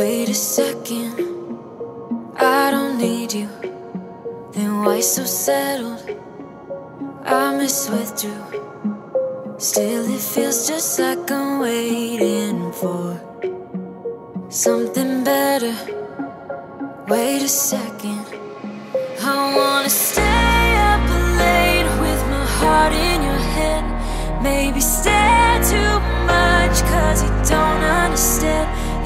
Wait a second, I don't need you. Then why so settled? I miss withdrew. Still, it feels just like I'm waiting for something better. Wait a second, I wanna stay up late with my heart in your head. Maybe stare too much, cause you don't understand.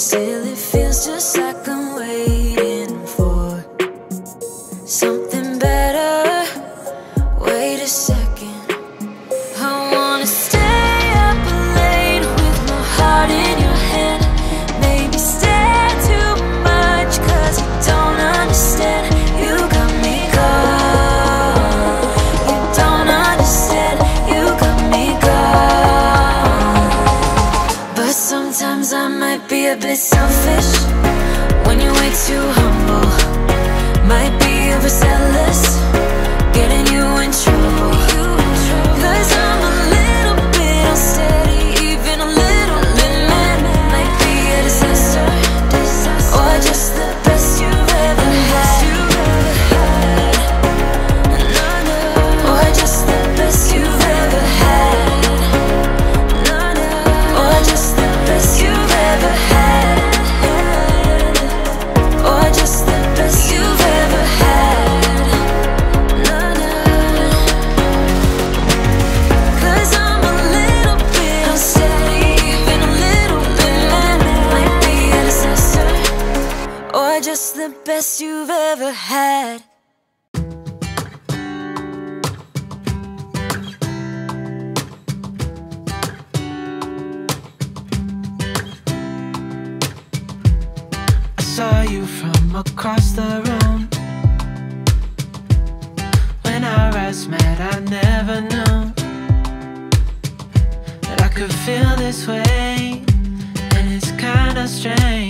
Still, it feels just like I'm waiting. could feel this way, and it's kinda strange.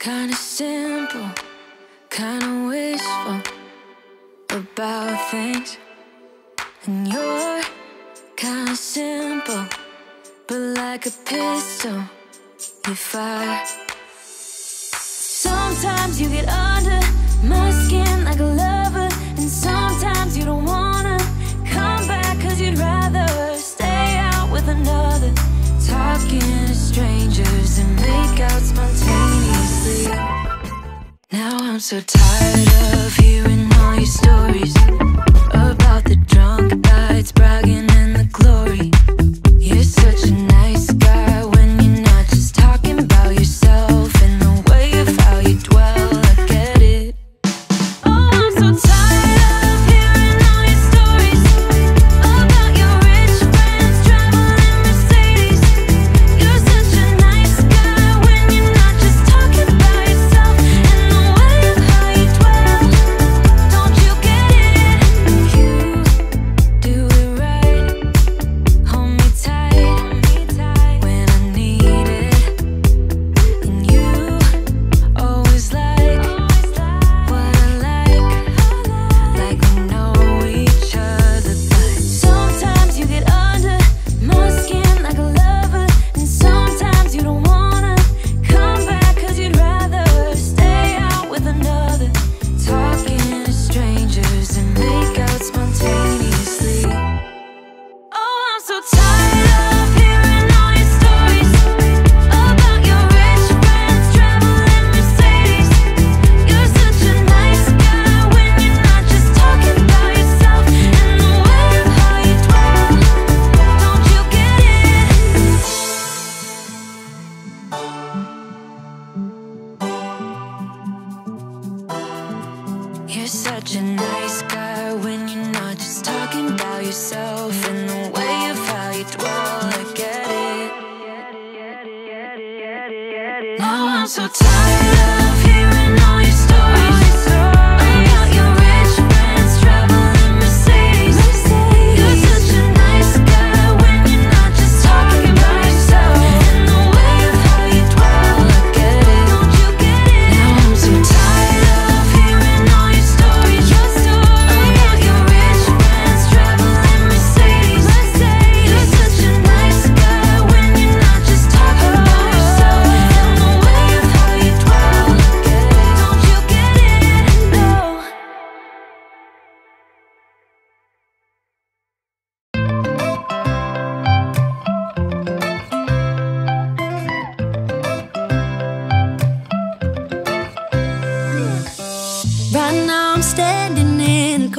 Kinda simple, kinda wishful about things. And you're kinda simple, but like a pistol, you fire. Sometimes you get under my skin like a lover, and sometimes you don't want. so tired of hearing all your stories about the drunk nights bragging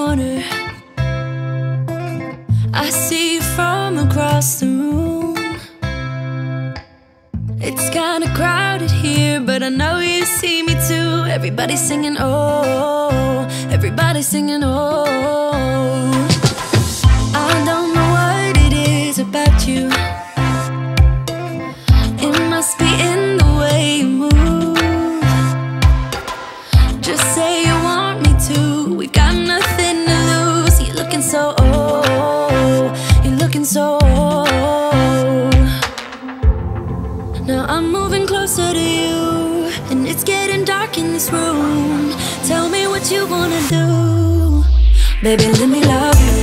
corner. I see you from across the room. It's kinda crowded here, but I know you see me too. Everybody's singing, oh, everybody's singing, oh. I don't know what it is about you. So. Now I'm moving closer to you, and it's getting dark in this room. Tell me what you wanna do. Baby, let me love you,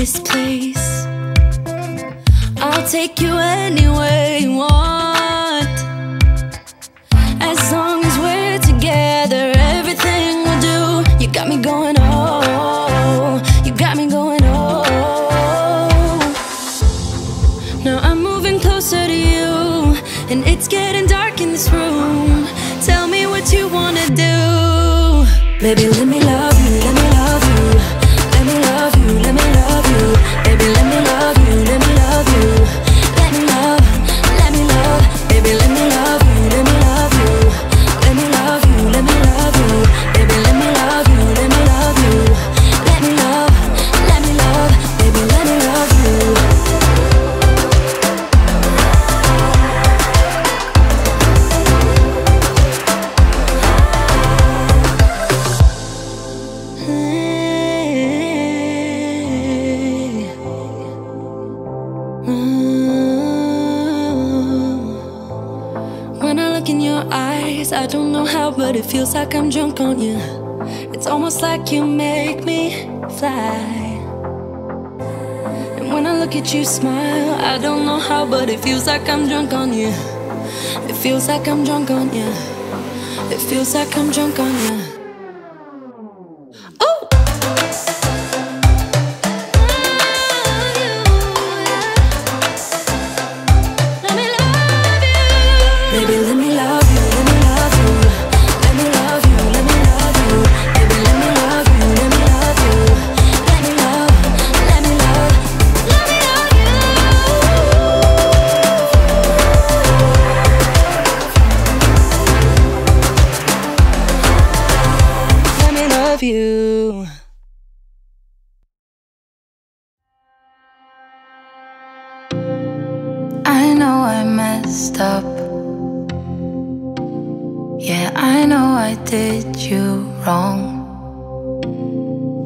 this place. I'll take you anywhere you want. As long as we're together, everything we'll do. You got me going, oh, you got me going, oh. Now I'm moving closer to you, and it's getting dark in this room. Tell me what you wanna do. Baby, let me love I don't know how, but it feels like I'm drunk on you. It's almost like you make me fly. And when I look at you smile, I don't know how, but it feels like I'm drunk on you. It feels like I'm drunk on you. It feels like I'm drunk on you. Yeah, I know I did you wrong.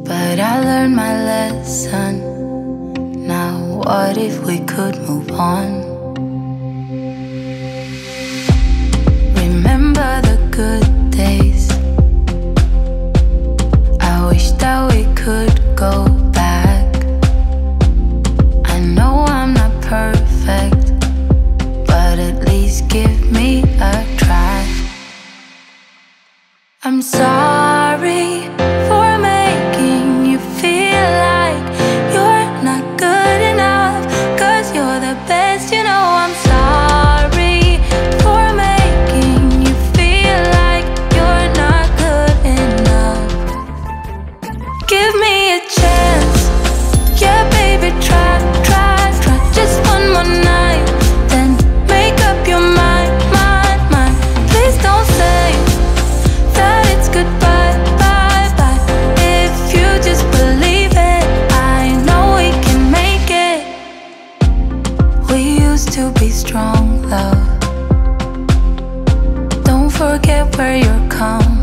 But I learned my lesson. Now, what if we could move on? Remember the good days. I wish that we could go I'm sorry. where you're calm